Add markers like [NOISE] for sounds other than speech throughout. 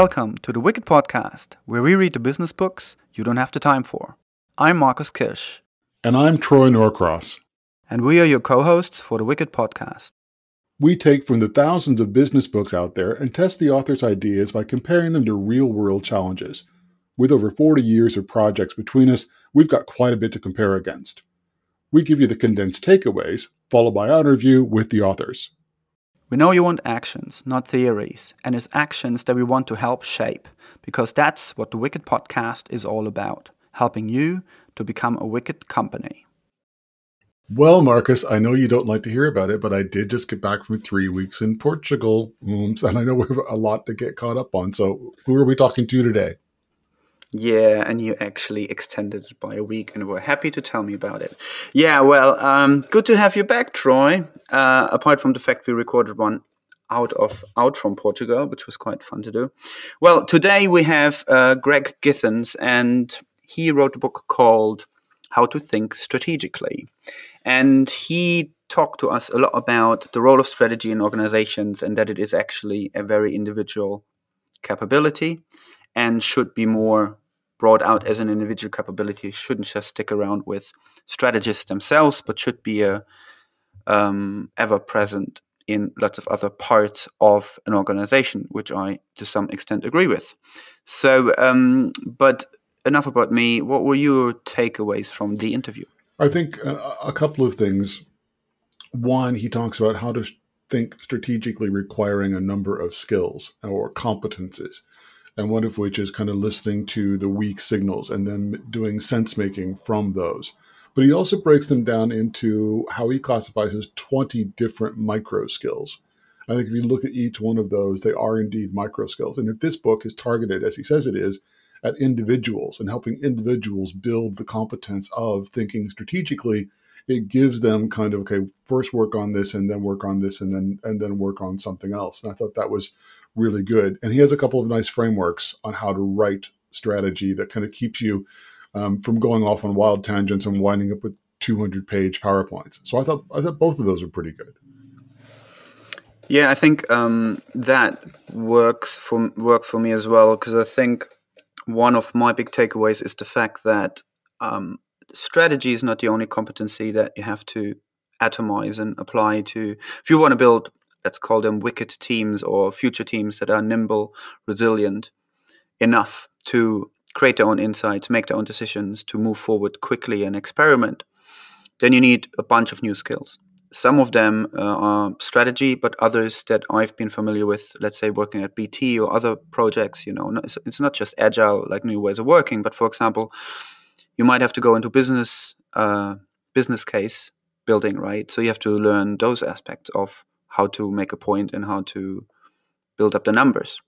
Welcome to the Wicked Podcast, where we read the business books you don't have the time for. I'm Marcus Kirsch. And I'm Troy Norcross. And we are your co hosts for the Wicked Podcast. We take from the thousands of business books out there and test the author's ideas by comparing them to real world challenges. With over 40 years of projects between us, we've got quite a bit to compare against. We give you the condensed takeaways, followed by our review with the authors. We know you want actions, not theories, and it's actions that we want to help shape, because that's what the Wicked podcast is all about helping you to become a wicked company. Well, Marcus, I know you don't like to hear about it, but I did just get back from three weeks in Portugal, mm, and I know we have a lot to get caught up on. So, who are we talking to today? Yeah, and you actually extended it by a week and were happy to tell me about it. Yeah, well, um, good to have you back, Troy. Uh, apart from the fact we recorded one out of out from Portugal, which was quite fun to do. Well, today we have uh, Greg Githens, and he wrote a book called How to Think Strategically, and he talked to us a lot about the role of strategy in organizations and that it is actually a very individual capability and should be more brought out as an individual capability shouldn't just stick around with strategists themselves, but should be a um, ever present in lots of other parts of an organization, which I to some extent agree with. So, um, but enough about me. What were your takeaways from the interview? I think a, a couple of things. One, he talks about how to think strategically, requiring a number of skills or competences and one of which is kind of listening to the weak signals and then doing sense making from those. But he also breaks them down into how he classifies as 20 different micro skills. I think if you look at each one of those, they are indeed micro skills. And if this book is targeted, as he says it is, at individuals and helping individuals build the competence of thinking strategically, it gives them kind of okay, first work on this and then work on this and then and then work on something else. And I thought that was really good. And he has a couple of nice frameworks on how to write strategy that kind of keeps you um, from going off on wild tangents and winding up with 200 page PowerPoints. So I thought I thought both of those are pretty good. Yeah, I think um, that works for works for me as well because I think one of my big takeaways is the fact that um, strategy is not the only competency that you have to atomize and apply to. If you want to build let's call them wicked teams or future teams that are nimble, resilient enough to create their own insights, make their own decisions, to move forward quickly and experiment, then you need a bunch of new skills. Some of them uh, are strategy, but others that I've been familiar with, let's say working at BT or other projects, you know, it's, it's not just agile, like new ways of working, but for example, you might have to go into business uh, business case building, right? So you have to learn those aspects of how to make a point and how to build up the numbers.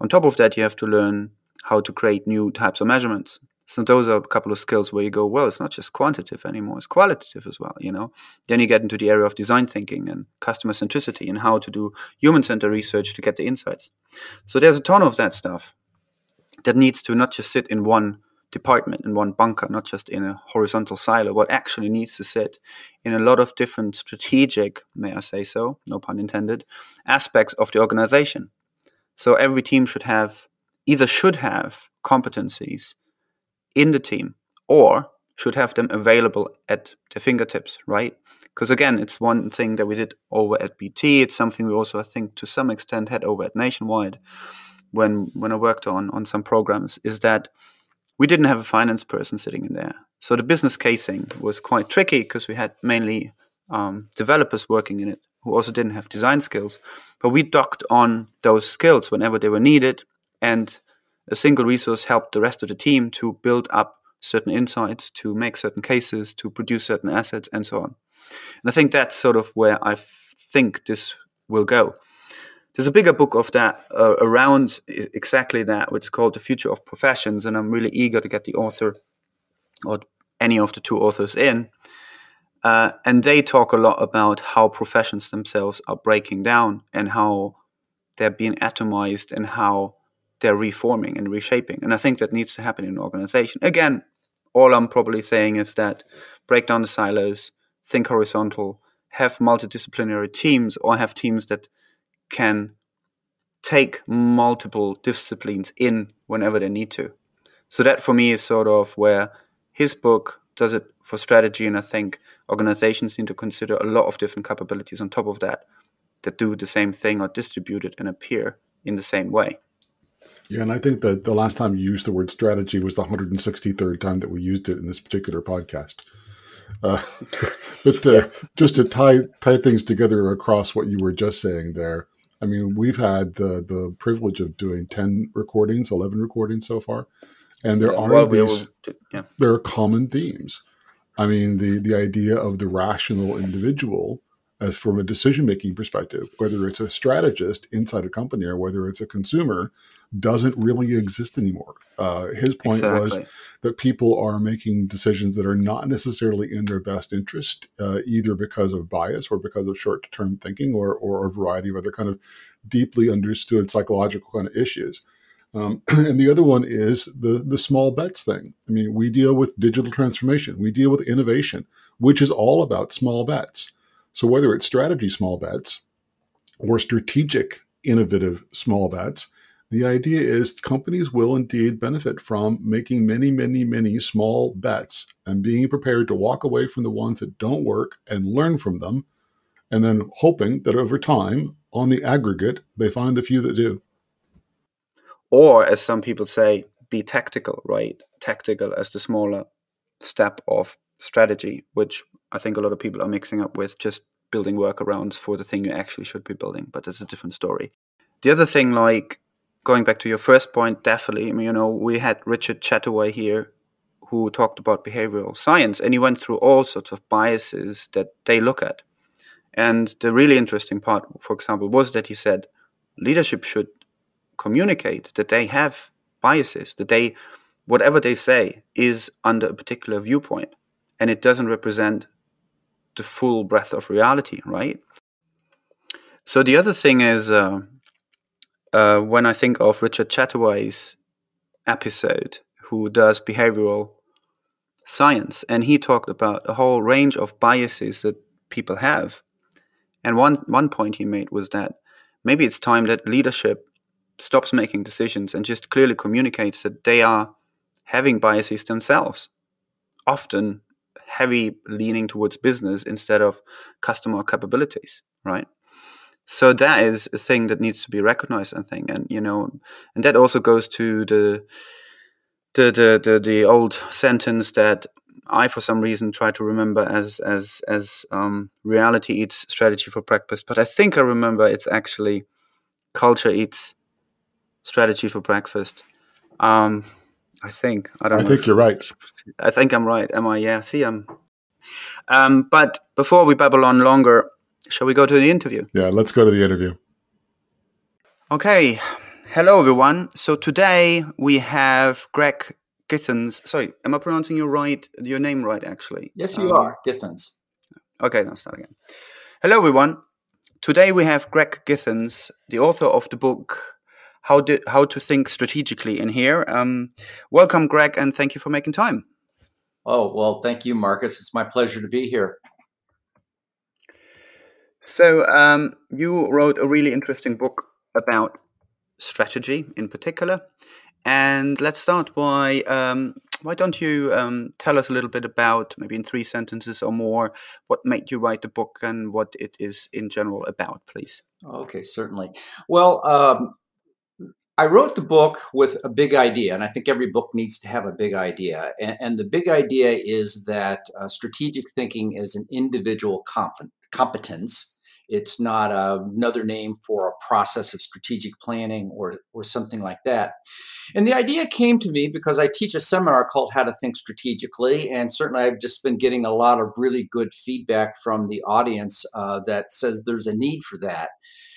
On top of that, you have to learn how to create new types of measurements. So those are a couple of skills where you go, well, it's not just quantitative anymore, it's qualitative as well, you know. Then you get into the area of design thinking and customer centricity and how to do human centered research to get the insights. So there's a ton of that stuff that needs to not just sit in one department in one bunker, not just in a horizontal silo, what actually needs to sit in a lot of different strategic, may I say so, no pun intended, aspects of the organization. So every team should have, either should have competencies in the team or should have them available at their fingertips, right? Because again, it's one thing that we did over at BT. It's something we also, I think, to some extent had over at Nationwide when when I worked on on some programs. Is that we didn't have a finance person sitting in there. So the business casing was quite tricky because we had mainly um, developers working in it who also didn't have design skills. But we docked on those skills whenever they were needed, and a single resource helped the rest of the team to build up certain insights, to make certain cases, to produce certain assets, and so on. And I think that's sort of where I think this will go there's a bigger book of that uh, around exactly that, which is called The Future of Professions. And I'm really eager to get the author or any of the two authors in. Uh, and they talk a lot about how professions themselves are breaking down and how they're being atomized and how they're reforming and reshaping. And I think that needs to happen in an organization. Again, all I'm probably saying is that break down the silos, think horizontal, have multidisciplinary teams, or have teams that can take multiple disciplines in whenever they need to. So that for me is sort of where his book does it for strategy, and I think organizations need to consider a lot of different capabilities on top of that that do the same thing or distribute it and appear in the same way. Yeah, and I think that the last time you used the word strategy was the 163rd time that we used it in this particular podcast. Uh, [LAUGHS] but uh, yeah. just to tie tie things together across what you were just saying there, I mean, we've had the the privilege of doing 10 recordings, 11 recordings so far, and there yeah, are well, these, yeah. there are common themes. I mean, the the idea of the rational individual as from a decision making perspective, whether it's a strategist inside a company or whether it's a consumer, doesn't really exist anymore. Uh, his point exactly. was that people are making decisions that are not necessarily in their best interest, uh, either because of bias or because of short term thinking or, or a variety of other kind of deeply understood psychological kind of issues. Um, [CLEARS THROAT] and the other one is the the small bets thing. I mean, we deal with digital transformation, we deal with innovation, which is all about small bets. So whether it's strategy small bets or strategic innovative small bets, the idea is companies will indeed benefit from making many, many, many small bets and being prepared to walk away from the ones that don't work and learn from them, and then hoping that over time, on the aggregate, they find the few that do. Or, as some people say, be tactical, right? Tactical as the smaller step of strategy, which I think a lot of people are mixing up with just building workarounds for the thing you actually should be building, but it's a different story. The other thing, like going back to your first point, definitely, you know, we had Richard Chataway here who talked about behavioral science, and he went through all sorts of biases that they look at. And the really interesting part, for example, was that he said leadership should communicate that they have biases, that they, whatever they say, is under a particular viewpoint and it doesn't represent the full breadth of reality, right? So the other thing is uh, uh, when I think of Richard Chataway's episode, who does behavioral science, and he talked about a whole range of biases that people have. And one one point he made was that maybe it's time that leadership stops making decisions and just clearly communicates that they are having biases themselves, often heavy leaning towards business instead of customer capabilities, right? So that is a thing that needs to be recognized, I think, and you know, and that also goes to the the the the, the old sentence that I, for some reason, try to remember as as as um, reality eats strategy for breakfast, but I think I remember it's actually culture eats strategy for breakfast. Um, I think. I don't. I think you're right. I think I'm right. Am I? Yeah. See, I'm. Um, but before we babble on longer, shall we go to the interview? Yeah, let's go to the interview. Okay. Hello, everyone. So today we have Greg Githens. Sorry, am I pronouncing your right your name right? Actually. Yes, you um, are Githens. Okay, let's start again. Hello, everyone. Today we have Greg Githens, the author of the book how to how to think strategically in here. Um, welcome, Greg, and thank you for making time. Oh well, thank you, Marcus. It's my pleasure to be here. So um, you wrote a really interesting book about strategy in particular, and let's start by um, why don't you um, tell us a little bit about maybe in three sentences or more what made you write the book and what it is in general about, please. Okay, certainly. Well, um, I wrote the book with a big idea, and I think every book needs to have a big idea. And, and the big idea is that uh, strategic thinking is an individual comp- competence. It's not a, another name for a process of strategic planning or, or something like that. And the idea came to me because I teach a seminar called How to Think Strategically. And certainly I've just been getting a lot of really good feedback from the audience uh, that says there's a need for that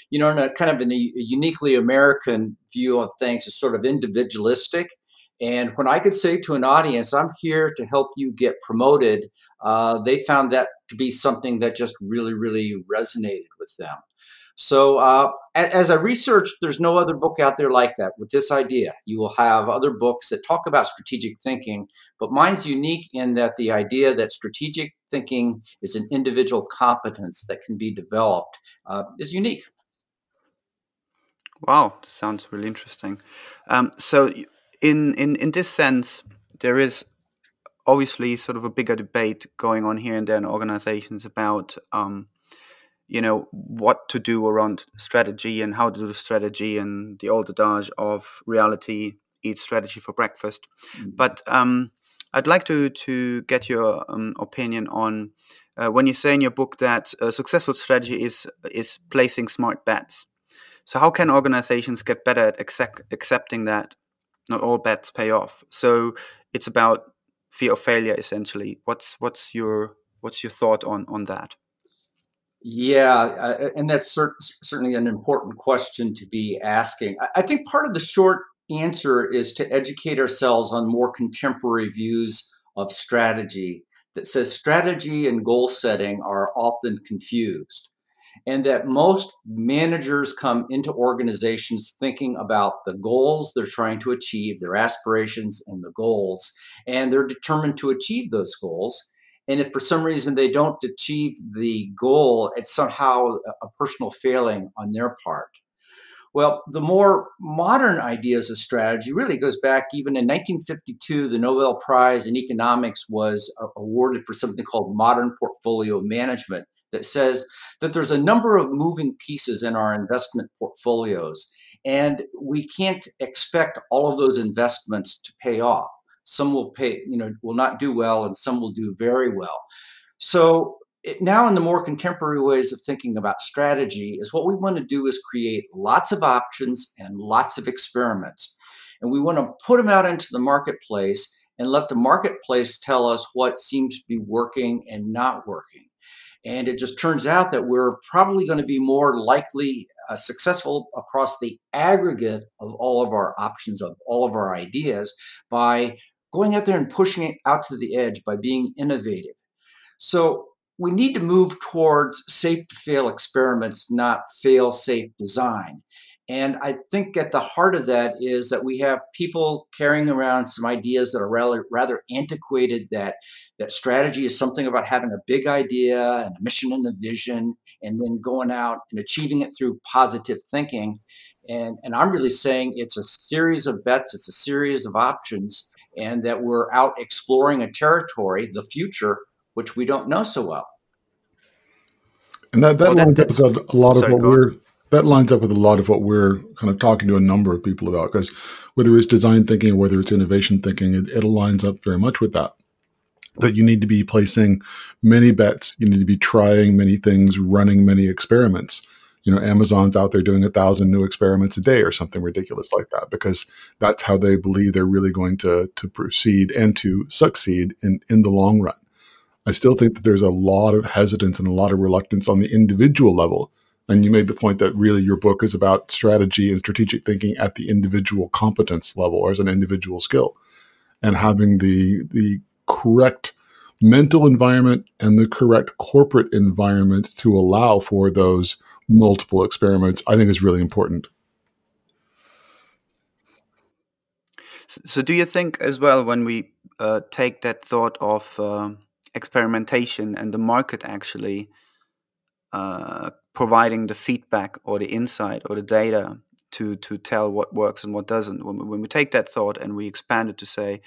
you know, in a kind of a uniquely American view of things, is sort of individualistic. And when I could say to an audience, I'm here to help you get promoted, uh, they found that to be something that just really, really resonated with them. So, uh, as I researched, there's no other book out there like that with this idea. You will have other books that talk about strategic thinking, but mine's unique in that the idea that strategic thinking is an individual competence that can be developed uh, is unique. Wow, sounds really interesting. Um, so, in, in in this sense, there is obviously sort of a bigger debate going on here and there in organizations about um, you know what to do around strategy and how to do the strategy and the old adage of reality eats strategy for breakfast. Mm-hmm. But um, I'd like to to get your um, opinion on uh, when you say in your book that a successful strategy is is placing smart bets. So how can organizations get better at accept, accepting that not all bets pay off? So it's about fear of failure essentially. What's what's your what's your thought on on that? Yeah, uh, and that's cert- certainly an important question to be asking. I think part of the short answer is to educate ourselves on more contemporary views of strategy that says strategy and goal setting are often confused and that most managers come into organizations thinking about the goals they're trying to achieve, their aspirations and the goals, and they're determined to achieve those goals. And if for some reason they don't achieve the goal, it's somehow a personal failing on their part. Well, the more modern ideas of strategy really goes back even in 1952. The Nobel Prize in Economics was uh, awarded for something called modern portfolio management that says that there's a number of moving pieces in our investment portfolios, and we can't expect all of those investments to pay off. Some will pay, you know, will not do well, and some will do very well. So it, now in the more contemporary ways of thinking about strategy is what we want to do is create lots of options and lots of experiments and we want to put them out into the marketplace and let the marketplace tell us what seems to be working and not working and it just turns out that we're probably going to be more likely uh, successful across the aggregate of all of our options of all of our ideas by going out there and pushing it out to the edge by being innovative so we need to move towards safe to fail experiments, not fail safe design. And I think at the heart of that is that we have people carrying around some ideas that are rather, rather antiquated that, that strategy is something about having a big idea and a mission and a vision and then going out and achieving it through positive thinking. And, and I'm really saying it's a series of bets, it's a series of options, and that we're out exploring a territory, the future, which we don't know so well. And that, that well, lines up a lot sorry, of what we're that lines up with a lot of what we're kind of talking to a number of people about because whether it's design thinking or whether it's innovation thinking, it, it aligns up very much with that. That you need to be placing many bets, you need to be trying many things, running many experiments. You know, Amazon's out there doing a thousand new experiments a day or something ridiculous like that because that's how they believe they're really going to to proceed and to succeed in in the long run. I still think that there's a lot of hesitance and a lot of reluctance on the individual level. And you made the point that really your book is about strategy and strategic thinking at the individual competence level or as an individual skill and having the, the correct mental environment and the correct corporate environment to allow for those multiple experiments, I think is really important. So, do you think as well when we uh, take that thought of uh, experimentation and the market actually uh, providing the feedback or the insight or the data to to tell what works and what doesn't. When we, when we take that thought and we expand it to say,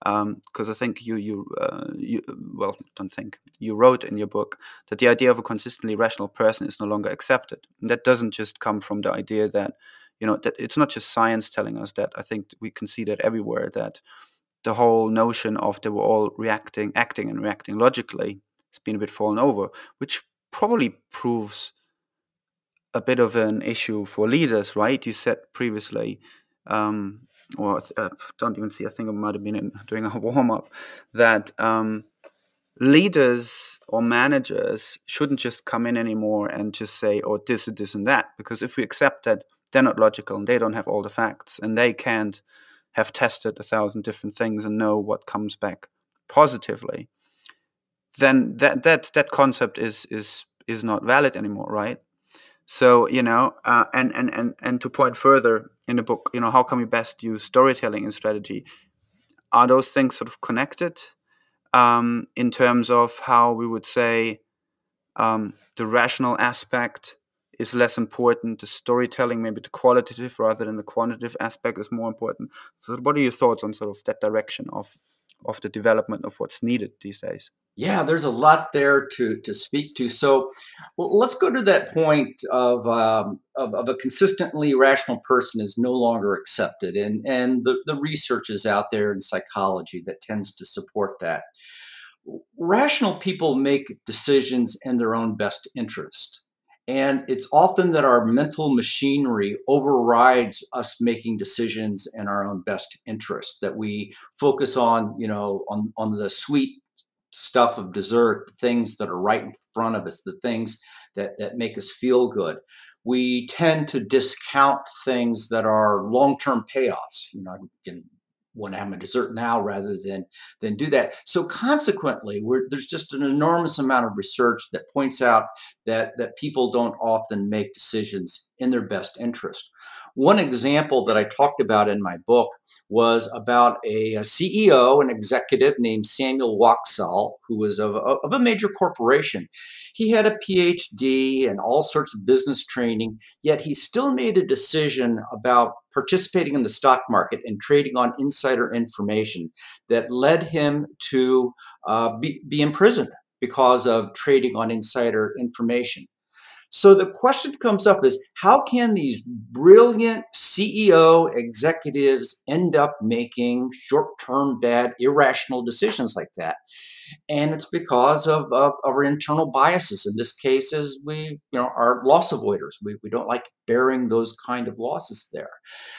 because um, I think you you uh, you well don't think you wrote in your book that the idea of a consistently rational person is no longer accepted. And that doesn't just come from the idea that you know that it's not just science telling us that. I think we can see that everywhere that the whole notion of they were all reacting, acting, and reacting logically has been a bit fallen over, which probably proves a bit of an issue for leaders, right? You said previously, um, or uh, don't even see, I think I might have been in, doing a [LAUGHS] warm up, that um, leaders or managers shouldn't just come in anymore and just say, oh, this, and this, and that. Because if we accept that they're not logical and they don't have all the facts and they can't have tested a thousand different things and know what comes back positively, then that that that concept is is is not valid anymore, right? So you know, uh, and and and and to point further in the book, you know, how can we best use storytelling and strategy? Are those things sort of connected um, in terms of how we would say um, the rational aspect is less important. The storytelling, maybe the qualitative rather than the quantitative aspect, is more important. So, what are your thoughts on sort of that direction of of the development of what's needed these days? Yeah, there's a lot there to to speak to. So let's go to that point of, um, of, of a consistently rational person is no longer accepted, and and the the research is out there in psychology that tends to support that. Rational people make decisions in their own best interest. And it's often that our mental machinery overrides us making decisions in our own best interest, that we focus on, you know, on, on the sweet stuff of dessert, the things that are right in front of us, the things that, that make us feel good. We tend to discount things that are long-term payoffs. You know, in want to have a dessert now rather than than do that. So consequently, there's just an enormous amount of research that points out that that people don't often make decisions in their best interest. One example that I talked about in my book was about a, a CEO, an executive named Samuel Waksal, who was of, of a major corporation. He had a PhD and all sorts of business training, yet he still made a decision about participating in the stock market and trading on insider information that led him to uh, be, be imprisoned because of trading on insider information. So the question comes up is how can these brilliant CEO executives end up making short-term bad irrational decisions like that? And it's because of, of, of, our internal biases. In this case, is we, you know, are loss avoiders. We, we don't like bearing those kind of losses there.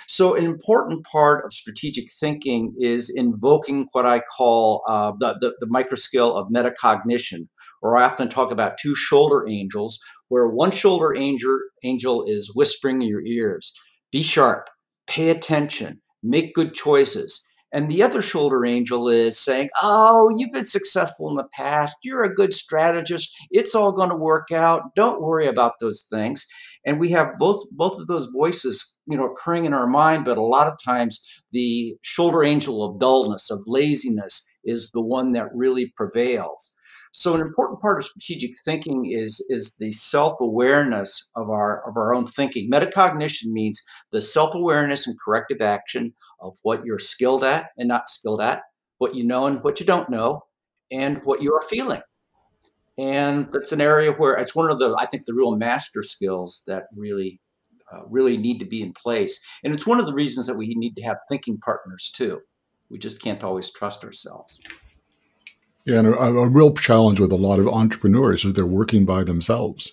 So an important part of strategic thinking is invoking what I call uh, the, the, the micro skill of metacognition, or I often talk about two shoulder angels, where one shoulder angel, angel is whispering in your ears, be sharp, pay attention, make good choices. And the other shoulder angel is saying, Oh, you've been successful in the past. You're a good strategist. It's all going to work out. Don't worry about those things. And we have both both of those voices, you know, occurring in our mind, but a lot of times the shoulder angel of dullness, of laziness, is the one that really prevails. So an important part of strategic thinking is is the self-awareness of our of our own thinking. Metacognition means the self-awareness and corrective action of what you're skilled at and not skilled at, what you know and what you don't know, and what you are feeling. And that's an area where it's one of the I think the real master skills that really uh, really need to be in place. And it's one of the reasons that we need to have thinking partners too. We just can't always trust ourselves. Yeah, and a, a, real challenge with a lot of entrepreneurs is they're working by themselves.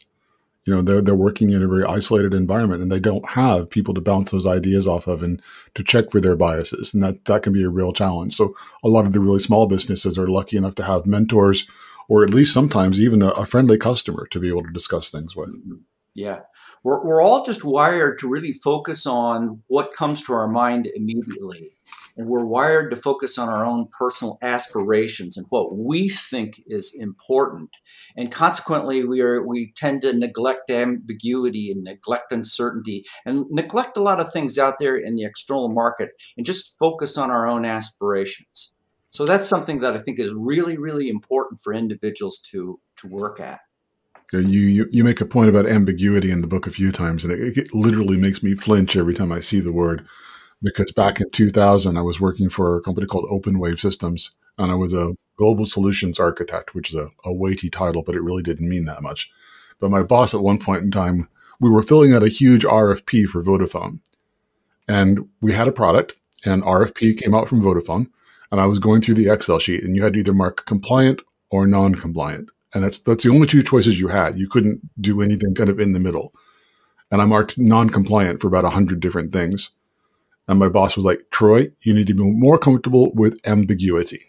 You know, they're they're working in a very isolated environment, and they don't have people to bounce those ideas off of and to check for their biases, and that that can be a real challenge. So, a lot of the really small businesses are lucky enough to have mentors, or at least sometimes even a, a friendly customer to be able to discuss things with. Yeah, we're we're all just wired to really focus on what comes to our mind immediately and we're wired to focus on our own personal aspirations and what we think is important. And consequently, we are we tend to neglect ambiguity and neglect uncertainty and neglect a lot of things out there in the external market and just focus on our own aspirations. So that's something that I think is really, really important for individuals to to work at. You, you, you make a point about ambiguity in the book a few times, and it, it literally makes me flinch every time I see the word because back in 2000, I was working for a company called Openwave Systems, and I was a global solutions architect, which is a, a weighty title, but it really didn't mean that much. But my boss at one point in time, we were filling out a huge RFP for Vodafone. And we had a product, and RFP came out from Vodafone, and I was going through the Excel sheet, and you had to either mark compliant or non-compliant. And that's that's the only two choices you had. You couldn't do anything kind of in the middle. And I marked non-compliant for about a hundred different things. And my boss was like, Troy, you need to be more comfortable with ambiguity.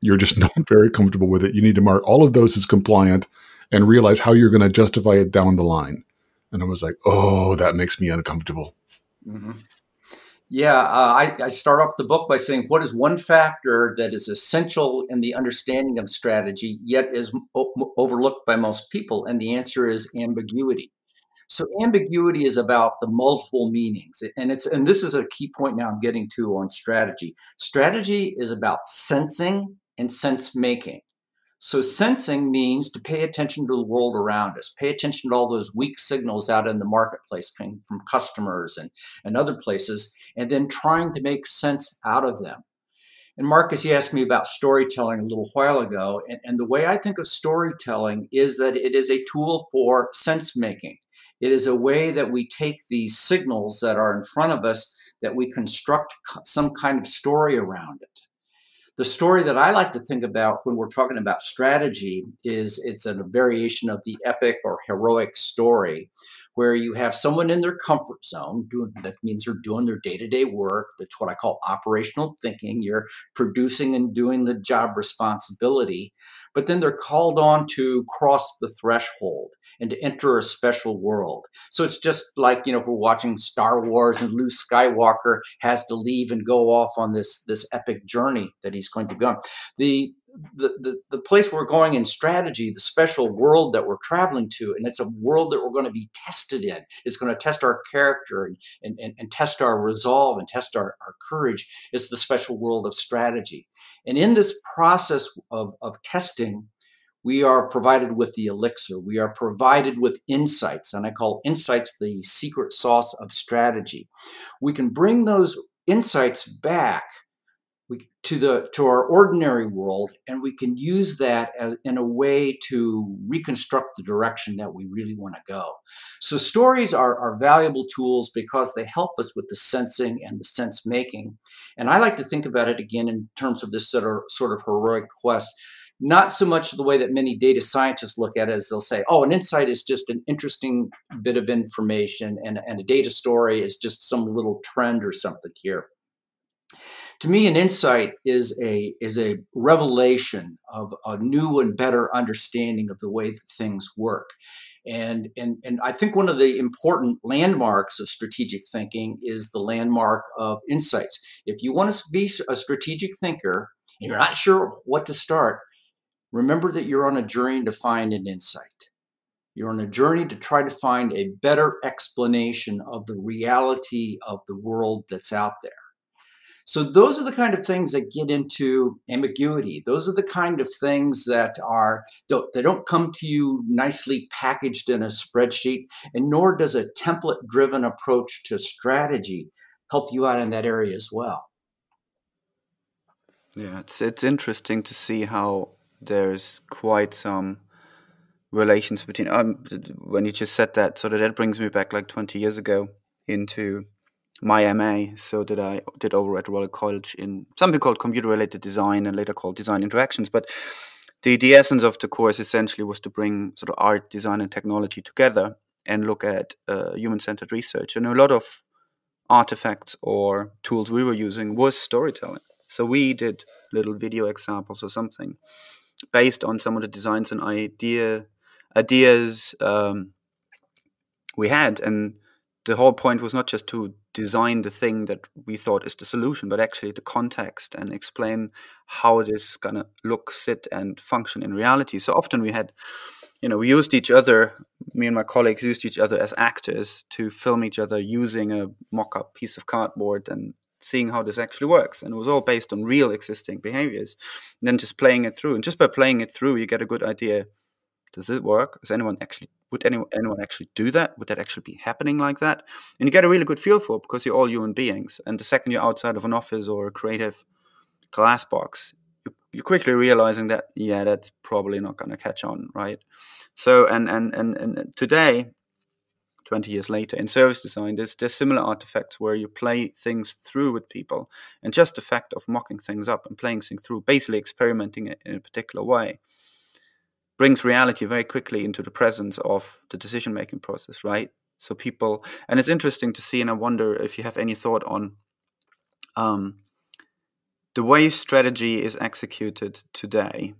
You're just [LAUGHS] not very comfortable with it. You need to mark all of those as compliant and realize how you're going to justify it down the line. And I was like, oh, that makes me uncomfortable. Mm-hmm. Yeah, uh, I, I, start off the book by saying, what is one factor that is essential in the understanding of strategy, yet is o- overlooked by most people? And the answer is ambiguity. So ambiguity is about the multiple meanings. And it's and this is a key point now I'm getting to on strategy. Strategy is about sensing and sense making. So sensing means to pay attention to the world around us, pay attention to all those weak signals out in the marketplace coming from customers and, and other places, and then trying to make sense out of them. And Marcus, you asked me about storytelling a little while ago. And, and the way I think of storytelling is that it is a tool for sense making. It is a way that we take these signals that are in front of us that we construct some kind of story around it. The story that I like to think about when we're talking about strategy is it's a variation of the epic or heroic story where you have someone in their comfort zone doing that means they're doing their day-to-day work that's what i call operational thinking you're producing and doing the job responsibility but then they're called on to cross the threshold and to enter a special world. So it's just like you know if we're watching star wars and luke skywalker has to leave and go off on this this epic journey that he's going to be on. The the, the, the place we're going in strategy, the special world that we're traveling to, and it's a world that we're going to be tested in. It's going to test our character and, and, and, and test our resolve and test our, our courage. It's the special world of strategy. And in this process of, of testing, we are provided with the elixir. We are provided with insights, and I call insights the secret sauce of strategy. We can bring those insights back we, to the to our ordinary world and we can use that as in a way to reconstruct the direction that we really want to go. So stories are, are valuable tools because they help us with the sensing and the sense making. And i like to think about it again in terms of this sort of, sort of heroic quest. Not so much the way that many data scientists look at it as they'll say oh an insight is just an interesting bit of information and, and a data story is just some little trend or something here to me an insight is a is a revelation of a new and better understanding of the way that things work. And and and i think one of the important landmarks of strategic thinking is the landmark of insights. If you want to be a strategic thinker and you're not sure what to start remember that you're on a journey to find an insight. You're on a journey to try to find a better explanation of the reality of the world that's out there so those are the kind of things that get into ambiguity. Those are the kind of things that are they don't come to you nicely packaged in a spreadsheet, and nor does a template-driven approach to strategy help you out in that area as well. Yeah, it's it's interesting to see how there's quite some relations between um when you just said that so that, that brings me back like 20 years ago into my MA. So that I did over at Royal College in something called computer related design and later called design interactions. But the, the essence of the course essentially was to bring sort of art, design, and technology together and look at uh, human centered research. And a lot of artifacts or tools we were using was storytelling. So we did little video examples or something based on some of the designs and idea ideas um, we had. And the whole point was not just to design the thing that we thought is the solution, but actually the context and explain how it is to look, sit, and function in reality. So often we had, you know, we used each other, me and my colleagues used each other as actors to film each other using a mock up piece of cardboard and seeing how this actually works. And it was all based on real existing behaviors. And then just playing it through. And just by playing it through, you get a good idea does it work? Is anyone actually would anyone anyone actually do that? Would that actually be happening like that? And you get a really good feel for it because you're all human beings. And the second you're outside of an office or a creative glass box, you're quickly realizing that yeah, that's probably not going to catch on, right? So and and and and today, twenty years later, in service design, there's there's similar artifacts where you play things through with people, and just the fact of mocking things up and playing things through, basically experimenting it in a particular way brings reality very quickly into the presence of the decision making process, right? So people, and it's interesting to see, and I wonder if you have any thought on um, the way strategy is executed today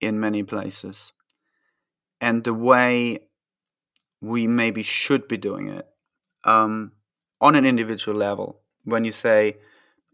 in many places, and the way we maybe should be doing it um, on an individual level. When you say,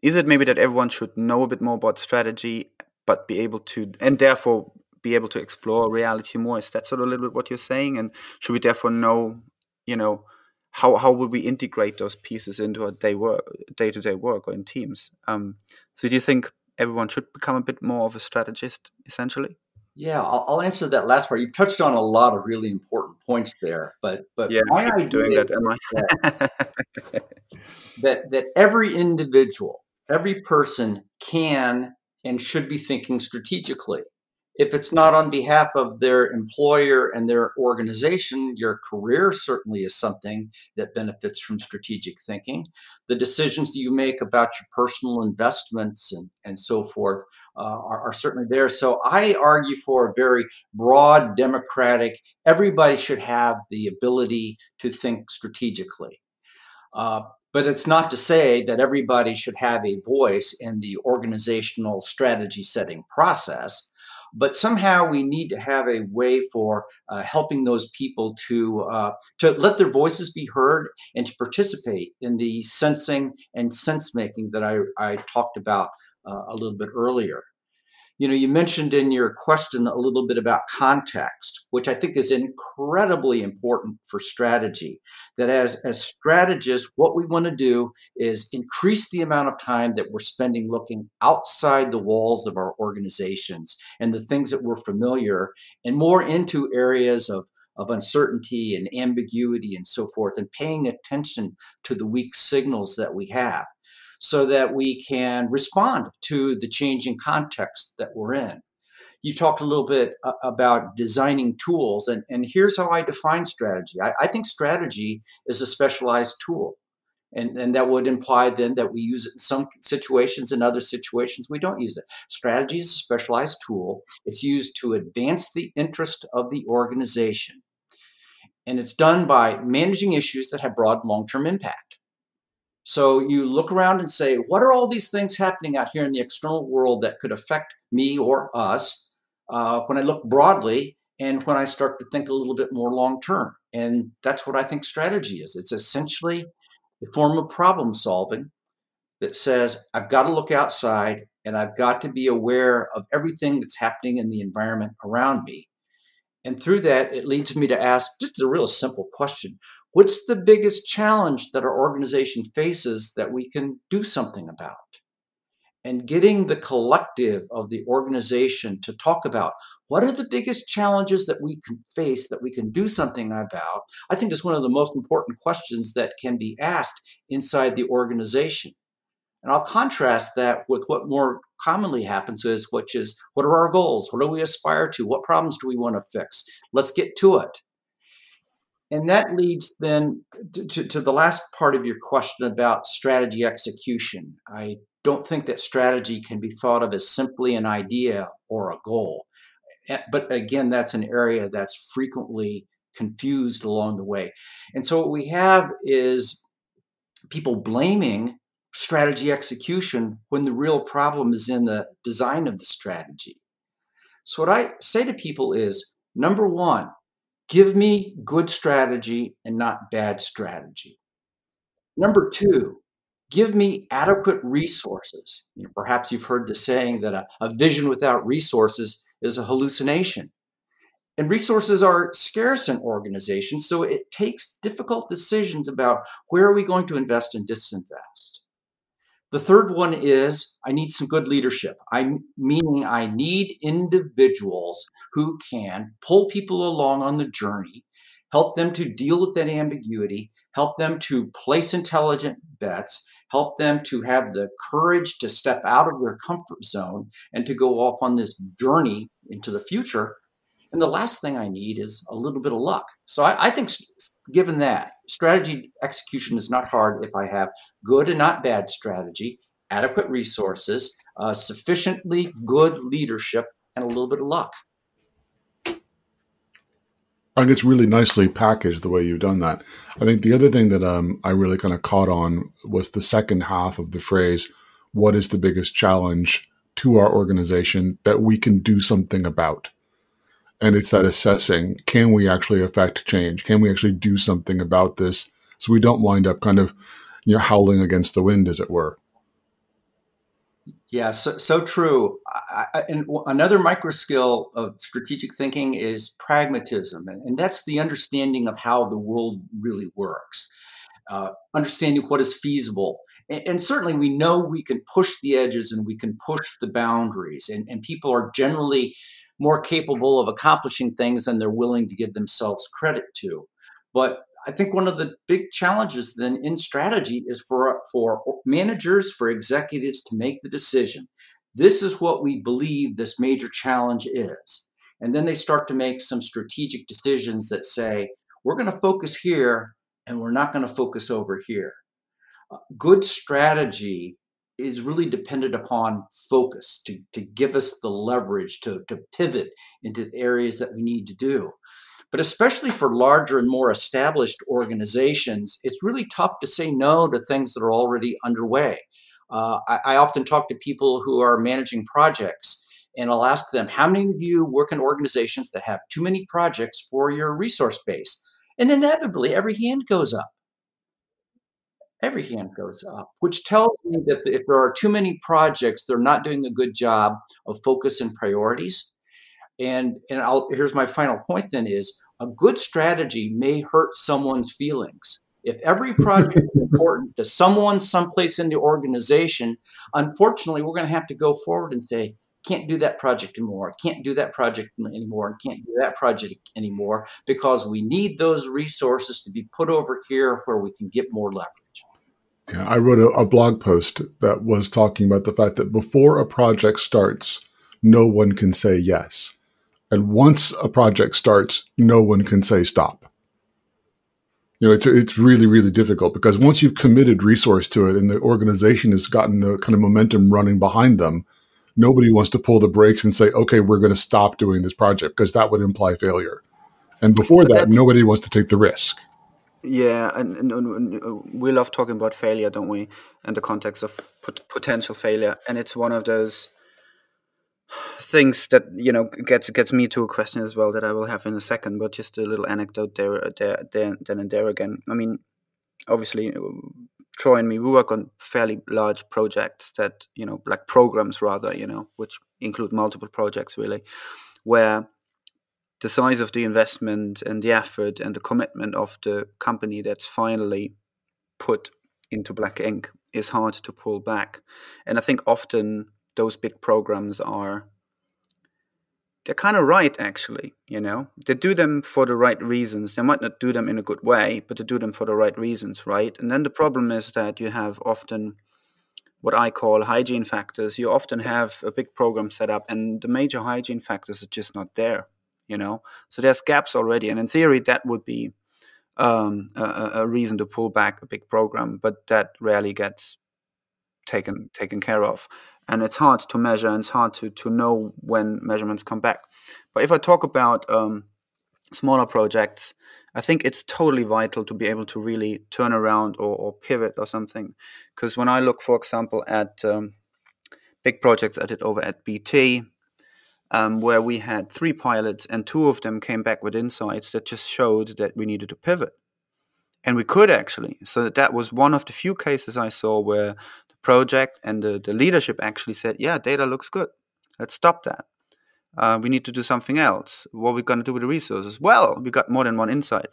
is it maybe that everyone should know a bit more about strategy, but be able to, and therefore be able to explore reality more. Is that sort of a little bit what you're saying? And should we therefore know, you know, how how would we integrate those pieces into our day work, day to day work, or in teams? Um, so do you think everyone should become a bit more of a strategist, essentially? Yeah, I'll, I'll, answer that last part. You touched on a lot of really important points there, but but yeah, my [LAUGHS] idea doing that, that, [LAUGHS] that that every individual, every person can and should be thinking strategically if it's not on behalf of their employer and their organization, your career certainly is something that benefits from strategic thinking. The decisions that you make about your personal investments and, and so forth uh, are, are certainly there. So I argue for a very broad, democratic, everybody should have the ability to think strategically. Uh, but it's not to say that everybody should have a voice in the organizational strategy setting process but somehow we need to have a way for uh, helping those people to uh, to let their voices be heard and to participate in the sensing and sense making that I, I talked about uh, a little bit earlier you know, you mentioned in your question a little bit about context, which I think is incredibly important for strategy. That as, as strategists, what we want to do is increase the amount of time that we're spending looking outside the walls of our organizations and the things that we're familiar and more into areas of of uncertainty and ambiguity and so forth, and paying attention to the weak signals that we have so that we can respond to the changing context that we're in. You talked a little bit uh, about designing tools, and, and here's how I define strategy. I, I think strategy is a specialized tool. And, and that would imply then that we use it in some situations, in other situations we don't use it. Strategy is a specialized tool. It's used to advance the interest of the organization. And it's done by managing issues that have broad long term impact. So you look around and say, what are all these things happening out here in the external world that could affect me or us uh, when I look broadly and when I start to think a little bit more long term? And that's what I think strategy is. It's essentially a form of problem solving that says, I've got to look outside and I've got to be aware of everything that's happening in the environment around me. And through that, it leads me to ask just a real simple question What's the biggest challenge that our organization faces that we can do something about? And getting the collective of the organization to talk about what are the biggest challenges that we can face that we can do something about, I think is one of the most important questions that can be asked inside the organization. And I'll contrast that with what more commonly happens is, which is what are our goals? What do we aspire to? What problems do we want to fix? Let's get to it. And that leads then to, to, to, the last part of your question about strategy execution. I don't think that strategy can be thought of as simply an idea or a goal. But again, that's an area that's frequently confused along the way. And so what we have is people blaming strategy execution when the real problem is in the design of the strategy. So, what I say to people is number one, Give me good strategy and not bad strategy. Number two, give me adequate resources. You know, perhaps you've heard the saying that a, a vision without resources is a hallucination. And resources are scarce in organizations, so it takes difficult decisions about where are we going to invest and disinvest. The third one is I need some good leadership. I meaning I need individuals who can pull people along on the journey, help them to deal with that ambiguity, help them to place intelligent bets, help them to have the courage to step out of their comfort zone and to go off on this journey into the future and the last thing I need is a little bit of luck. So I, I think, given that, strategy execution is not hard if I have good and not bad strategy, adequate resources, uh, sufficiently good leadership, and a little bit of luck. I think it's really nicely packaged the way you've done that. I think the other thing that um, I really kind of caught on was the second half of the phrase, What is the biggest challenge to our organization that we can do something about? And it's that assessing can we actually affect change? Can we actually do something about this so we don't wind up kind of you know howling against the wind as it were? Yeah so, so true. I, and another micro skill of strategic thinking is pragmatism and, and that's the understanding of how the world really works. Uh, understanding what is feasible and, and, certainly we know we can push the edges and we can push the boundaries and, and people are generally more capable of accomplishing things than they're willing to give themselves credit to. But I think one of the big challenges then in strategy is for for managers, for executives to make the decision. This is what we believe this major challenge is. And then they start to make some strategic decisions that say, we're going to focus here and we're not going to focus over here. Uh, good strategy is really dependent upon focus to, to give us the leverage to, to pivot into areas that we need to do. But especially for larger and more established organizations, it's really tough to say no to things that are already underway. Uh, I, I often talk to people who are managing projects and I'll ask them, how many of you work in organizations that have too many projects for your resource base? And inevitably, every hand goes up. Every hand goes up, which tells me that if there are too many projects, they're not doing a good job of focus and priorities. And and I'll, here's my final point. Then is a good strategy may hurt someone's feelings. If every project is [LAUGHS] important to someone someplace in the organization, unfortunately, we're going to have to go forward and say, can't do that project anymore, can't do that project anymore, and can't do that project anymore because we need those resources to be put over here where we can get more leverage. Yeah, I wrote a, a blog post that was talking about the fact that before a project starts, no one can say yes. And once a project starts, no one can say stop. You know, it's it's really really difficult because once you've committed resource to it and the organization has gotten the kind of momentum running behind them, nobody wants to pull the brakes and say, okay, we're going to stop doing this project because that would imply failure. And before but that, nobody wants to take the risk. Yeah, and, and, and, uh, we love talking about failure, don't we? In the context of pot- potential failure, and it's one of those things that you know gets gets me to a question as well that I will have in a second. But just a little anecdote there, uh, there, there, then and there again. I mean, obviously, uh, Troy and me, we work on fairly large projects that, you know, like programs rather, you know, which include multiple projects really, where the size of the investment and the effort and the commitment of the company that's finally put into black ink is hard to pull back. And I think often those big programs are they're kind of right actually you know? They do them for the right reasons. They might not do them in a good way but they do them for the right reasons right? And then the problem is that you have often what i call hygiene factors. You often have a big program set up and the major hygiene factors are just not there you know so there's gaps already and in theory that would be um, a, a reason to pull back a big program but that rarely gets taken taken care of and it's hard to measure and it's hard to, to know when measurements come back. But if I talk about um, smaller projects, I think it's totally vital to be able to really turn around or, or pivot or something. Because when I look, for example, at um, big projects I did over at BT, um, where we had three pilots and two of them came back with insights that just showed that we needed to pivot. And we could actually. So that was one of the few cases I saw where the project and the, the leadership actually said, yeah, data looks good. Let's stop that. Uh, we need to do something else. What are we going to do with the resources? Well, we got more than one insight.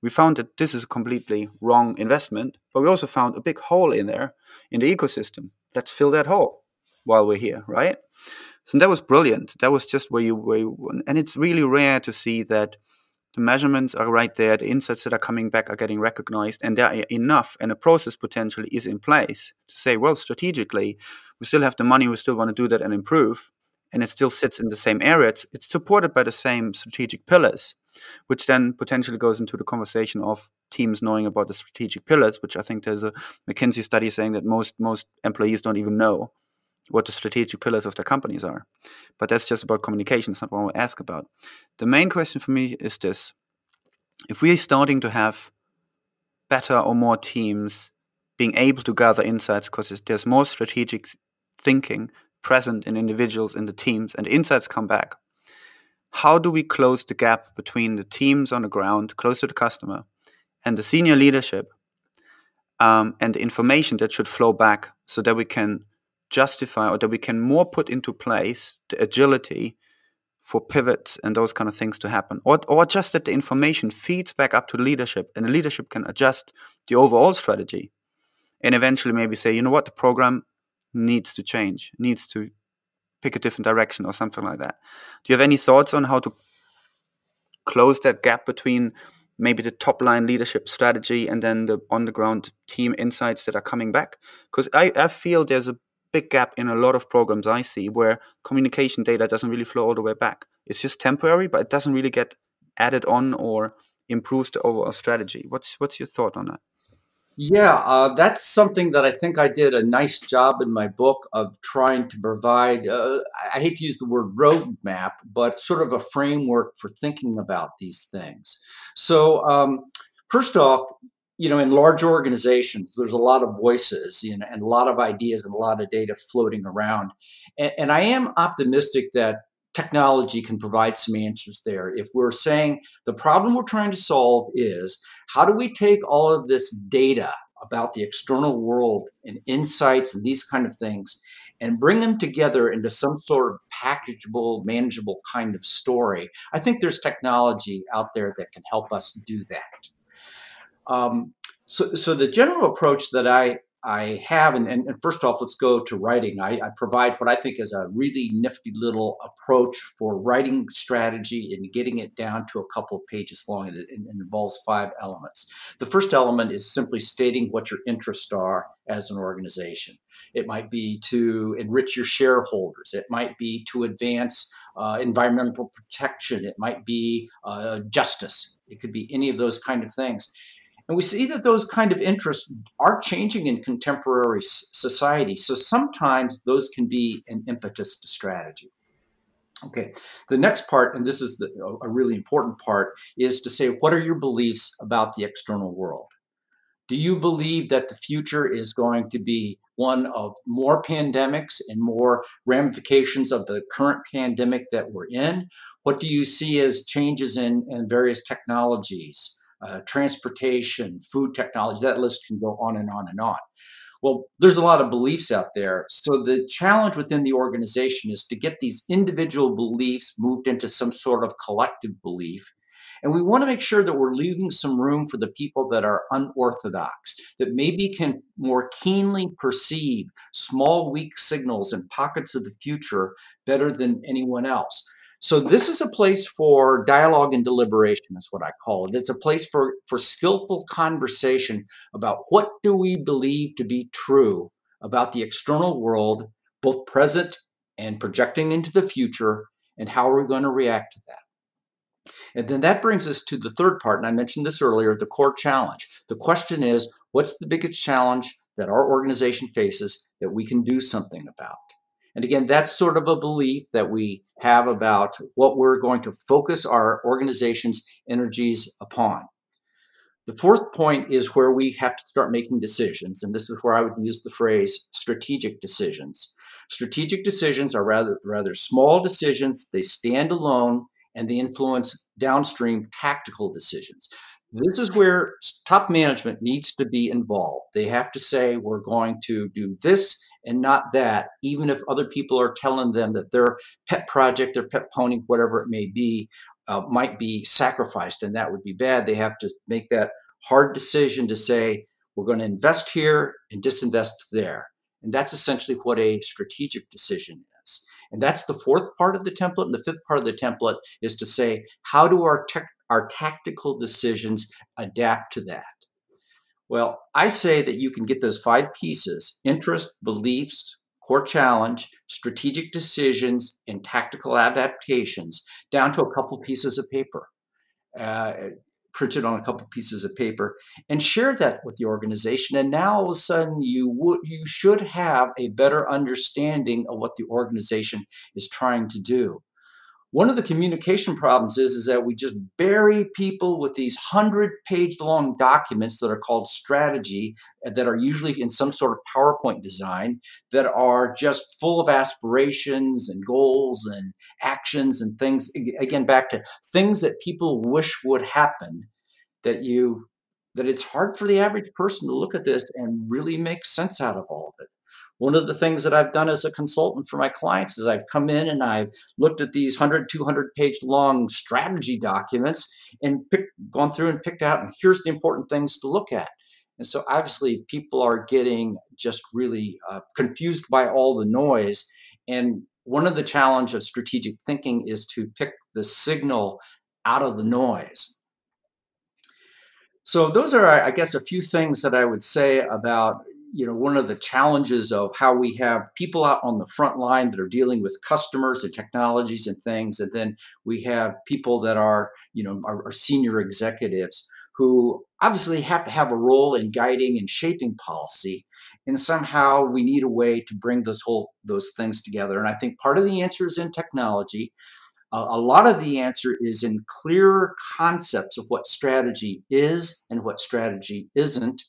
We found that this is a completely wrong investment, but we also found a big hole in there in the ecosystem. Let's fill that hole while we're here, right? So that was brilliant. That was just where you, where you and it's really rare to see that the measurements are right there, the insights that are coming back are getting recognized, and there are enough, and a process potentially is in place to say, well, strategically, we still have the money, we still want to do that and improve, and it still sits in the same area. It's, it's supported by the same strategic pillars, which then potentially goes into the conversation of teams knowing about the strategic pillars, which I think there's a McKinsey study saying that most most employees don't even know what the strategic pillars of the companies are. But that's just about communication. It's not what I ask about. The main question for me is this: If we are starting to have better or more teams being able to gather insights because there's more strategic thinking present in individuals in the teams and insights come back how do we close the gap between the teams on the ground close to the customer and the senior leadership um, and the information that should flow back so that we can justify or that we can more put into place the agility for pivots and those kind of things to happen or, or just that the information feeds back up to the leadership and the leadership can adjust the overall strategy and eventually maybe say you know what the program needs to change needs to pick a different direction or something like that. Do you have any thoughts on how to close that gap between maybe the top line leadership strategy and then the on the ground team insights that are coming back? Because I, I feel there's a big gap in a lot of programs I see where communication data doesn't really flow all the way back. It's just temporary, but it doesn't really get added on or improves the overall strategy. What's what's your thought on that? Yeah, uh, that's something that I think I did a nice job in my book of trying to provide. Uh, I hate to use the word roadmap, but sort of a framework for thinking about these things. So, um, first off, you know, in large organizations, there's a lot of voices you know, and a lot of ideas and a lot of data floating around. And, and I am optimistic that technology can provide some answers there. If we're saying the problem we're trying to solve is how do we take all of this data about the external world and insights and these kind of things and bring them together into some sort of packageable, manageable kind of story, I think there's technology out there that can help us do that. Um, so, so the general approach that I I have, and, and, first off, let's go to writing. I, I, provide what I think is a really nifty little approach for writing strategy and getting it down to a couple of pages long. And it, it, involves five elements. The first element is simply stating what your interests are as an organization. It might be to enrich your shareholders. It might be to advance uh, environmental protection. It might be uh, justice. It could be any of those kind of things. And we see that those kind of interests are changing in contemporary society. So sometimes those can be an impetus to strategy. Okay, the next part, and this is the, a really important part, is to say what are your beliefs about the external world? Do you believe that the future is going to be one of more pandemics and more ramifications of the current pandemic that we're in? What do you see as changes in, in various technologies? Uh, transportation, food technology. That list can go on and on and on. Well, there's a lot of beliefs out there. So the challenge within the organization is to get these individual beliefs moved into some sort of collective belief. And we want to make sure that we're leaving some room for the people that are unorthodox, that maybe can more keenly perceive small, weak signals and pockets of the future better than anyone else. So this is a place for dialogue and deliberation is what I call it. It's a place for, for skillful conversation about what do we believe to be true about the external world, both present and projecting into the future, and how are we going to react to that? And then that brings us to the third part, and I mentioned this earlier, the core challenge. The question is, what's the biggest challenge that our organization faces that we can do something about? And again, that's sort of a belief that we have about what we're going to focus our organization's energies upon. The fourth point is where we have to start making decisions, and this is where I would use the phrase strategic decisions. Strategic decisions are rather rather small decisions, they stand alone and they influence downstream tactical decisions. This is where top management needs to be involved. They have to say, we're going to do this and not that, even if other people are telling them that their pet project, their pet pony, whatever it may be, uh, might be sacrificed, and that would be bad. They have to make that hard decision to say, we're going to invest here and disinvest there. And that's essentially what a strategic decision is. And that's the fourth part of the template. And the fifth part of the template is to say, how do our, our tactical decisions adapt to that? Well, I say that you can get those five pieces interest, beliefs, core challenge, strategic decisions, and tactical adaptations down to a couple pieces of paper. Uh, printed on a couple pieces of paper and share that with the organization and now all of a sudden you would you should have a better understanding of what the organization is trying to do one of the communication problems is, is that we just bury people with these 100 page long documents that are called strategy that are usually in some sort of PowerPoint design that are just full of aspirations and goals and actions and things. Again, back to things that people wish would happen that you that it's hard for the average person to look at this and really make sense out of all of it. One of the things that I've done as a consultant for my clients is I've come in and I've looked at these 100, 200 page long strategy documents and picked, gone through and picked out, and here's the important things to look at. And so obviously people are getting just really uh, confused by all the noise. And one of the challenge of strategic thinking is to pick the signal out of the noise. So those are, I guess, a few things that I would say about you know one of the challenges of how we have people out on the front line that are dealing with customers and technologies and things and then we have people that are you know our, senior executives who obviously have to have a role in guiding and shaping policy and somehow we need a way to bring those whole those things together. And i think part of the answer is in technology. A lot of the answer is in clearer concepts of what strategy is and what strategy isn't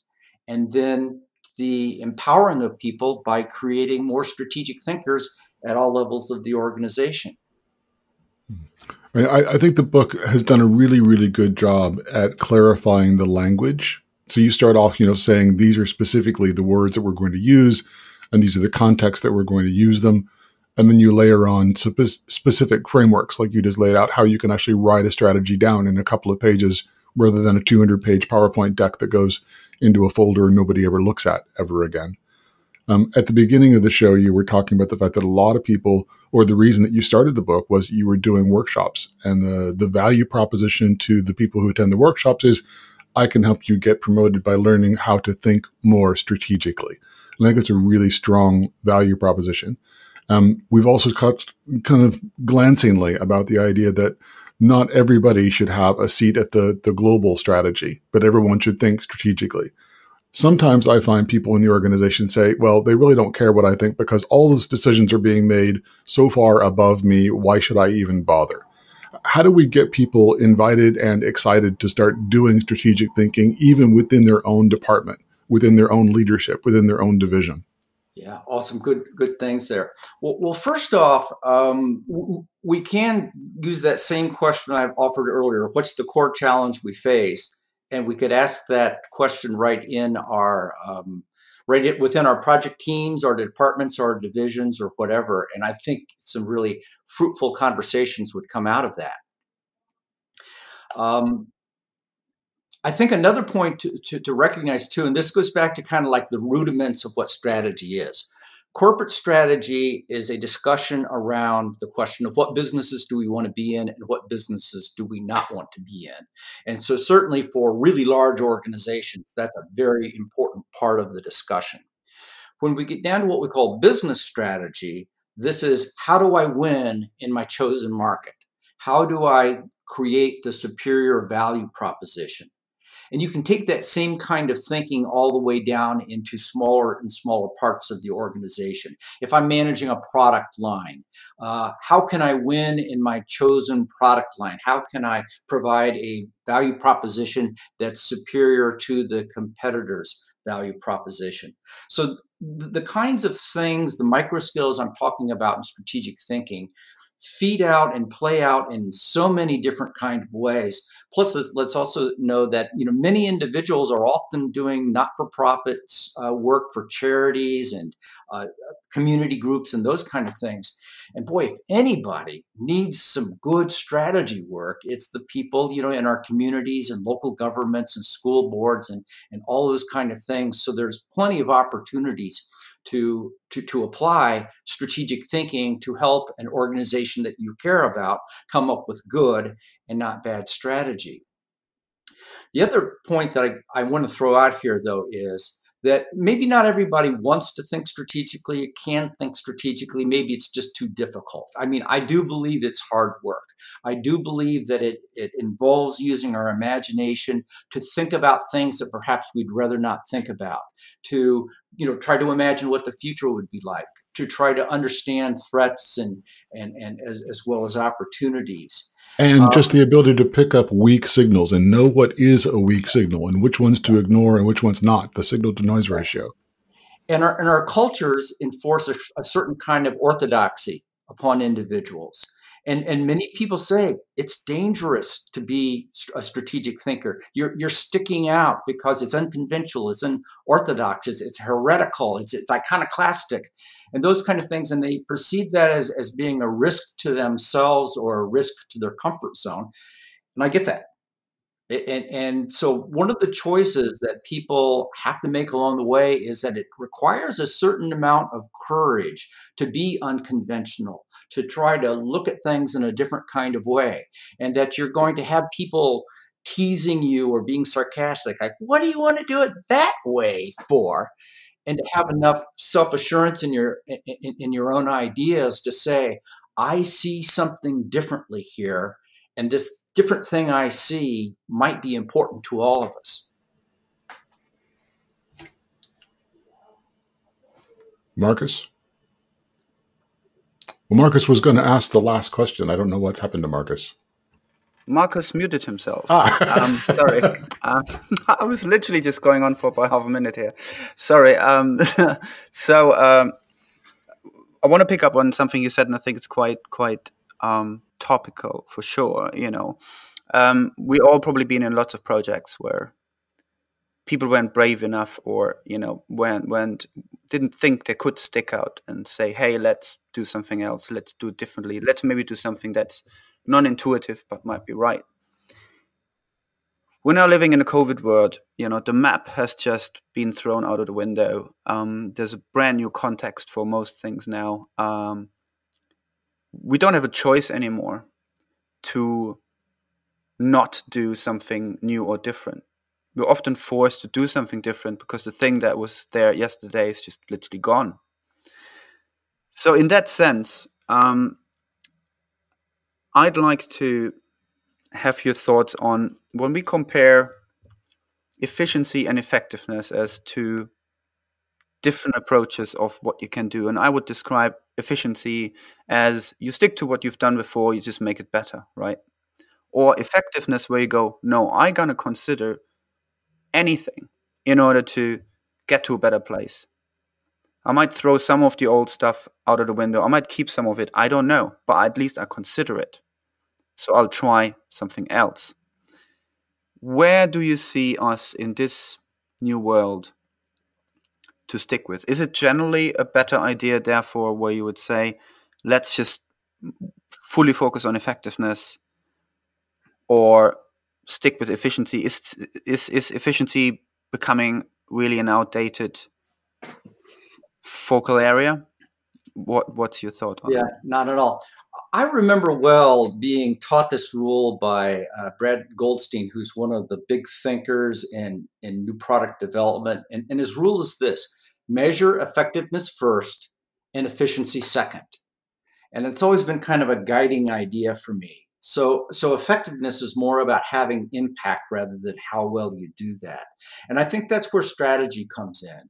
and then the empowering of people by creating more strategic thinkers at all levels of the organization. Hmm. I, I, think the book has done a really, really good job at clarifying the language. So you start off, you know, saying these are specifically the words that we're going to use, and these are the contexts that we're going to use them. And then you layer on spe- specific frameworks, like you just laid out, how you can actually write a strategy down in a couple of pages rather than a 200 page PowerPoint deck that goes into a folder nobody ever looks at ever again. Um, at the beginning of the show, you were talking about the fact that a lot of people, or the reason that you started the book was you were doing workshops. And the, the value proposition to the people who attend the workshops is I can help you get promoted by learning how to think more strategically. I think it's a really strong value proposition. Um, we've also talked kind of glancingly about the idea that not everybody should have a seat at the, the global strategy, but everyone should think strategically. Sometimes I find people in the organization say, well, they really don't care what I think because all those decisions are being made so far above me. Why should I even bother? How do we get people invited and excited to start doing strategic thinking, even within their own department, within their own leadership, within their own division? Yeah, awesome. Good, good things there. Well, well first off, um, we can use that same question I've offered earlier. What's the core challenge we face? And we could ask that question right in our um, right within our project teams, our departments, our divisions, or whatever. And I think some really fruitful conversations would come out of that. Um, I think another point to, to, to, recognize too, and this goes back to kind of like the rudiments of what strategy is. Corporate strategy is a discussion around the question of what businesses do we want to be in and what businesses do we not want to be in. And so, certainly for really large organizations, that's a very important part of the discussion. When we get down to what we call business strategy, this is how do I win in my chosen market? How do I create the superior value proposition? And you can take that same kind of thinking all the way down into smaller and smaller parts of the organization. If I'm managing a product line, uh, how can I win in my chosen product line? How can I provide a value proposition that's superior to the competitor's value proposition? So the kinds of things, the micro skills I'm talking about in strategic thinking, feed out and play out in so many different kind of ways. Plus let's also know that you know many individuals are often doing not-for-profits uh, work for charities and uh, community groups and those kind of things. And boy if anybody needs some good strategy work it's the people you know in our communities and local governments and school boards and and all those kind of things. So there's plenty of opportunities to, to, to apply strategic thinking to help an organization that you care about come up with good and not bad strategy. The other point that I, I want to throw out here, though, is that maybe not everybody wants to think strategically, can think strategically. Maybe it's just too difficult. I mean, I do believe it's hard work. I do believe that it, it involves using our imagination to think about things that perhaps we'd rather not think about, to you know try to imagine what the future would be like, to try to understand threats and and and as, as well as opportunities. And um, just the ability to pick up weak signals and know what is a weak signal and which ones to ignore and which ones not, the signal to noise ratio. And our, and our cultures enforce a, a certain kind of orthodoxy upon individuals. And, and many people say it's dangerous to be a strategic thinker. You're, you're sticking out because it's unconventional, it's unorthodox, it's, it's heretical, it's, it's iconoclastic, and those kind of things. And they perceive that as, as being a risk to themselves or a risk to their comfort zone. And I get that. And, and so one of the choices that people have to make along the way is that it requires a certain amount of courage to be unconventional, to try to look at things in a different kind of way, and that you're going to have people teasing you or being sarcastic, like, what do you want to do it that way for? And to have enough self-assurance in your in, in your own ideas to say, I see something differently here, and this different thing I see might be important to all of us. Marcus? Well, Marcus was going to ask the last question. I don't know what's happened to Marcus. Marcus muted himself. Ah. um, sorry. Uh, [LAUGHS] [LAUGHS] I was literally just going on for about half a minute here. Sorry. Um, [LAUGHS] so um, I want to pick up on something you said, and I think it's quite quite um, topical for sure. You know, um, we all probably been in lots of projects where people weren't brave enough, or you know, went went didn't think they could stick out and say, "Hey, let's do something else. Let's do it differently. Let's maybe do something that's non-intuitive but might be right." We're now living in a COVID world. You know, the map has just been thrown out of the window. Um, there's a brand new context for most things now. Um, we don't have a choice anymore to not do something new or different. We're often forced to do something different because the thing that was there yesterday is just literally gone. So, in that sense, um, I'd like to have your thoughts on when we compare efficiency and effectiveness as two different approaches of what you can do. And I would describe efficiency as you stick to what you've done before, you just make it better, right? Or effectiveness, where you go, no, I'm going to consider anything in order to get to a better place. I might throw some of the old stuff out of the window. I might keep some of it. I don't know, but at least I consider it. So I'll try something else. Where do you see us in this new world to stick with? Is it generally a better idea, therefore, where you would say, let's just fully focus on effectiveness or stick with efficiency? Is, is, is efficiency becoming really an outdated focal area? What, what's your thought on yeah, that? not at all. I remember well being taught this rule by uh, Brad Goldstein, who's one of the big thinkers in, in new product development. And, and his rule is this measure effectiveness first and efficiency second. And it's always been kind of a guiding idea for me. So, so effectiveness is more about having impact rather than how well you do that. And I think that's where strategy comes in.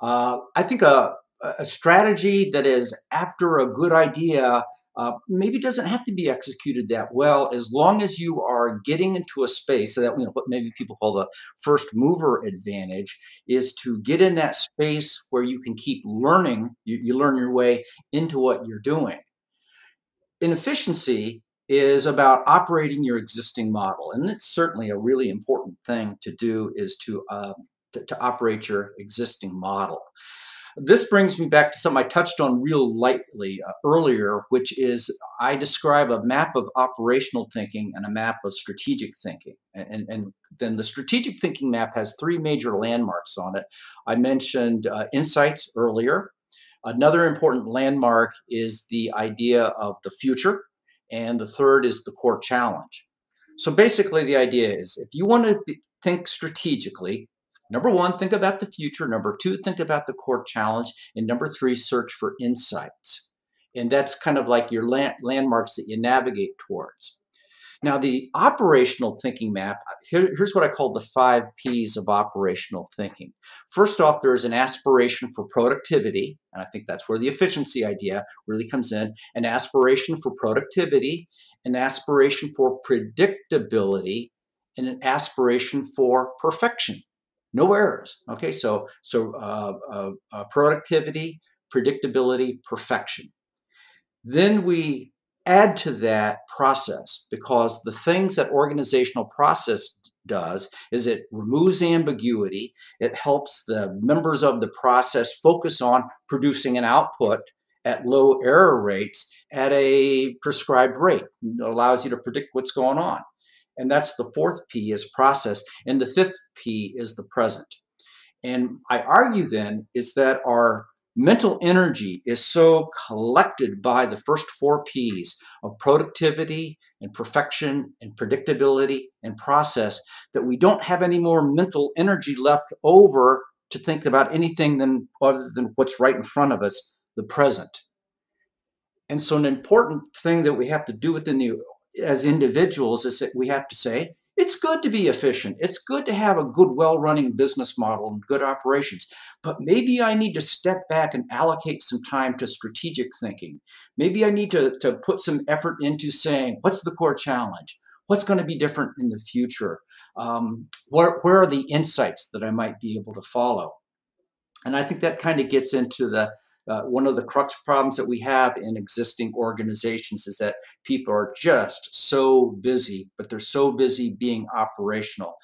Uh, I think a, a strategy that is after a good idea uh, maybe doesn't have to be executed that well as long as you are getting into a space so that you know what maybe people call the first mover advantage is to get in that space where you can keep learning you, you learn your way into what you're doing. Inefficiency is about operating your existing model and it's certainly a really important thing to do is to uh, to, to operate your existing model this brings me back to something I touched on real lightly uh, earlier, which is I describe a map of operational thinking and a map of strategic thinking. And, and then the strategic thinking map has three major landmarks on it. I mentioned uh, insights earlier. Another important landmark is the idea of the future. And the third is the core challenge. So basically, the idea is if you want to think strategically, Number one, think about the future. Number two, think about the core challenge. And number three, search for insights. And that's kind of like your land, landmarks that you navigate towards. Now, the operational thinking map, here, here's what I call the five P's of operational thinking. First off, there's an aspiration for productivity, and I think that's where the efficiency idea really comes in an aspiration for productivity, an aspiration for predictability, and an aspiration for perfection no errors. Okay, so so uh, uh, uh, productivity, predictability, perfection. Then we add to that process because the things that organizational process does is it removes ambiguity it helps the members of the process focus on producing an output at low error rates at a prescribed rate it allows you to predict what's going on And that's the fourth P is process. And the fifth P is the present. And I argue then is that our mental energy is so collected by the first four P's of productivity and perfection and predictability and process that we don't have any more mental energy left over to think about anything than other than what's right in front of us, the present. And so an important thing that we have to do within the as individuals is that we have to say, it's good to be efficient. It's good to have a good, well running business model and good operations. But maybe I need to step back and allocate some time to strategic thinking. Maybe I need to, to put some effort into saying, what's the core challenge? What's going to be different in the future? Um, where, where are the insights that I might be able to follow? And I think that kind of gets into the uh, one of the crux problems that we have in existing organizations is that people are just so busy, but they're so busy being operational.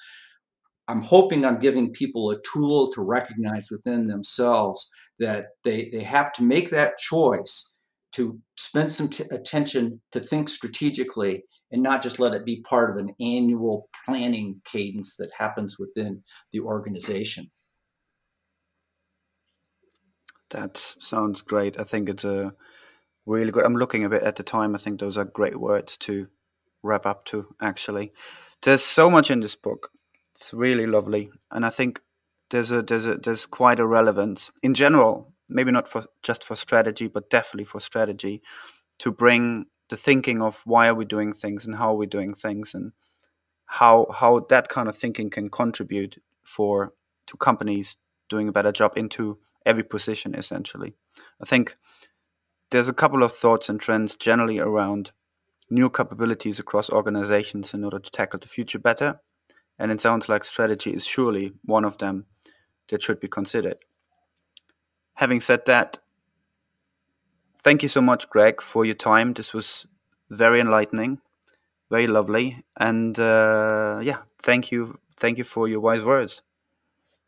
I'm hoping I'm giving people a tool to recognize within themselves that they, they have to make that choice to spend some t- attention to think strategically and not just let it be part of an annual planning cadence that happens within the organization. That sounds great. I think it's a really good. I'm looking a bit at the time. I think those are great words to wrap up to, actually. There's so much in this book. It's really lovely. And I think there's a there's a there's quite a relevance in general, maybe not for just for strategy, but definitely for strategy, to bring the thinking of why are we doing things and how are we doing things and how how that kind of thinking can contribute for to companies doing a better job into every position essentially. I think there's a couple of thoughts and trends generally around new capabilities across organizations in order to tackle the future better. And it sounds like strategy is surely one of them that should be considered. Having said that, thank you so much, Greg, for your time. This was very enlightening, very lovely, and uh, yeah, thank you, thank you for your wise words.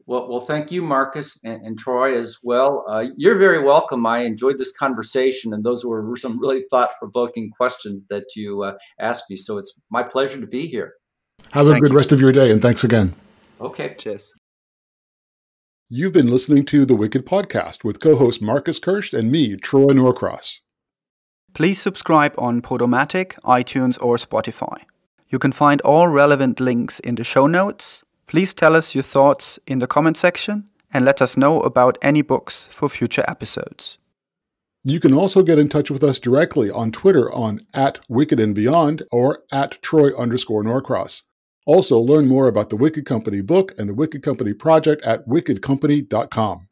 Well, well, thank you, Marcus and, and Troy as well. Uh, you're very welcome. I enjoyed this conversation, and those were [LAUGHS] some really thought-provoking questions that you uh, asked me. So it's my pleasure to be here. Have a thank good you. rest of your day, and thanks again. Okay. Cheers. You've been listening to the Wicked Podcast with co-host Marcus Kirsch and me, Troy Norcross. Please subscribe on Podomatic, iTunes, or Spotify. You can find all relevant links in the show notes Please tell us your thoughts in the comment section and let us know about any books for future episodes. You can also get in touch with us directly on Twitter on at Wicked and Beyond or at Troy underscore Norcross. Also, learn more about the Wicked Company book and the Wicked Company project at wickedcompany.com.